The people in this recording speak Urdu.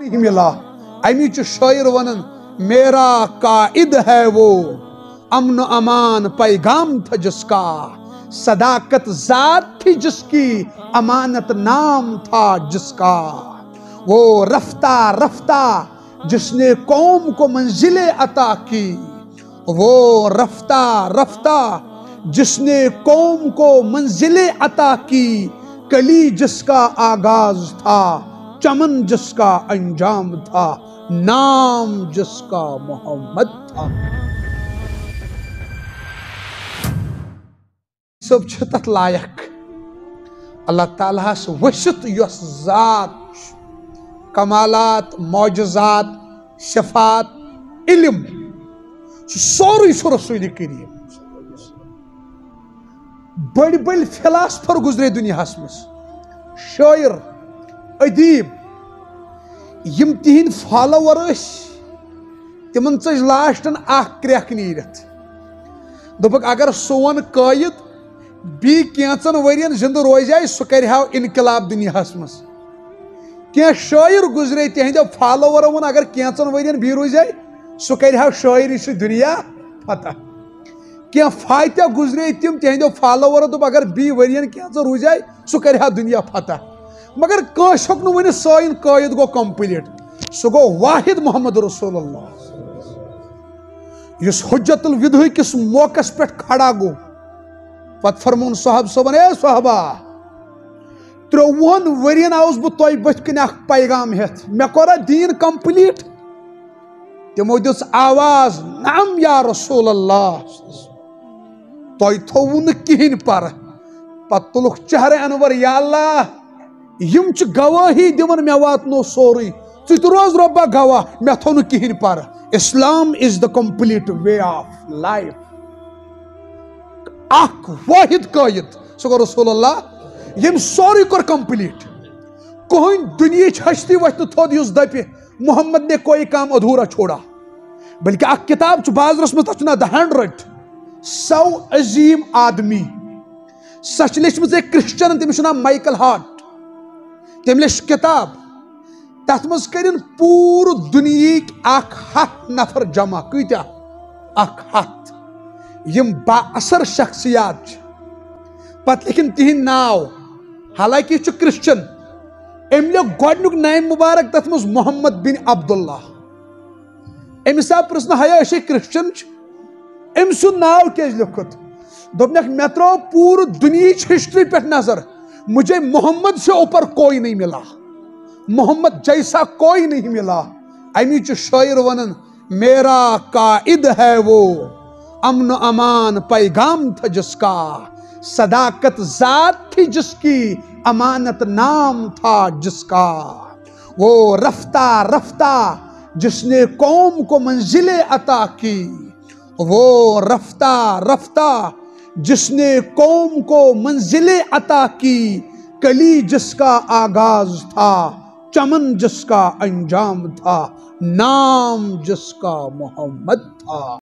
نہیں ملا امیچ شاعر ونن میرا قائد ہے وہ امن و امان پیغام تھا جس کا صداقت ذات تھی جس کی امانت نام تھا جس کا وہ رفتہ رفتہ جس نے قوم کو منزلیں عطا کی وہ رفتہ رفتہ جس نے قوم کو منزلیں عطا کی کلی جس کا آغاز تھا چمن جس کا انجام تھا، نام جس کا محمد تھا۔ سب چھ تت لائق۔ اللہ تعالیٰ ہس وسط یس ذات، کمالات، معجزات شفات علم۔ سہ سورُے رسول کریم۔ بڑی بڑی فلاسفر گزرے دنیاہس مز شاعر ادیب یم تہند فالوور ٲسۍ تمن ژج لاسٹن اکھ کرٛٮ۪کھ نیٖرِتھ اگر سون قٲیِد بیٚیہِ کینٛژن ؤرین زِندٕ روزِ سُہ کرِ انقلاب دُنیاہس منٛز کینٛہہ شٲعر گُزرے تِہنٛدیو فالوورو ووٚن اگر کینٛژن ؤرین بیٚیہِ روزِ سُہ کرِ ہاو شٲعری سُہ دُنیا فتح کینٛہہ فاتح گُزرے تِم تِہنٛدیو فالوورو دوٚپ اگر بیٚیہِ ؤرین کینٛژن روزِ سُہ کرِ ہا دُنیا فتح مگر کٲنٛسہِ ہیوٚک نہٕ ؤنِتھ سٲنۍ قٲیِد گوٚو کمپلیٖٹ، سُہ گوٚو واحد محمد رسول اللہ۔ یُس حجت الودہ کِس موقعس پٮ۪ٹھ کھڑا گوٚو، پتہٕ فرمون صحب صٲبن، اے صحبا ترٛۆوُہن ؤرین آوُس بہٕ تۄہہِ بٔتھۍ کِنۍ اکھ پیغام ہٮ۪تھ مےٚ کوٚرا دیٖن کمپلیٖٹ۔ تِمو دِژ آواز، نعم یا رسول اللہ، تۄہہِ تھووُ نہٕ کِہینۍ پرٕ۔ پتہٕ تُلُکھ چہرٕ انور، یا اللہ یم چھِ گوٲہی دِوان مےٚ واتنو سورُے ژٕ تہِ روز رۄبا گواہ، مےٚ تھوٚو نہٕ کِہینۍ پرٕ۔ Islam is the complete way of life اکھ واحد قٲیِد سُہ گوٚو رسول اللہ، یم سورُے کوٚر کمپلیٖٹ کٕہٕنۍ دُنہِچ ہستی وتھِ نہٕ تھوٚد یُس دپہِ محمد نے کوئی کام ادھورا چھوڑا۔ بلکہ اکھ کتاب چھُ بازرس منٛز تتھ چھُ ناو د ہینڈرٹ سو عظیٖم آدمی۔ سۄ چھِ کرسچن تٔمِس چھُ ناو مایکل ہارٹ۔ تٔمۍ لیچھ کِتاب، تتھ منٛز کٔرِن پوٗرٕ دُنہِکۍ اکھ ہتھ نفر جمع، کۭتیاہ؟ اکھ ہتھ۔ یم با اثر شخصیات چھِ۔ پتہٕ لیکھِن تِہنٛدۍ ناو، حالانکہ یہِ چھُ کرسچن۔ أمۍ لیوٚکھ گۄڈنیُک نامہِ مُبارک تتھ منٛز محمد بن عبداللہ۔ أمِس آو پرژھنہٕ ہیا أسے کرسچن چھِ۔ أمۍ سُنٛد ناو کیازِ لیوٚکھُتھ دوٚپنکھ مےٚ ترٛٲو پوٗرٕ دُنہِچ ہسٹری پٮ۪ٹھ نظر۔ مجھے محمد سے اوپر کوئی نہیں ملا۔ محمد جیسا کوئی نہیں ملا۔ امیچ شاعر ونن میرا قائد ہے وہ۔ امن امان پیغام تھا جس کا۔ صداقت ذات تھی جس کی۔ امانت نام تھا جس کا۔ وہ رفتہ رفتہ جس نے قوم کو منزلیں عطا کی۔ وہ رفتہ رفتہ جس نے قوم کو منزلیں عطا کی، کلی جس کا آغاز تھا، چمن جس کا انجام تھا، نام جس کا محمد تھا۔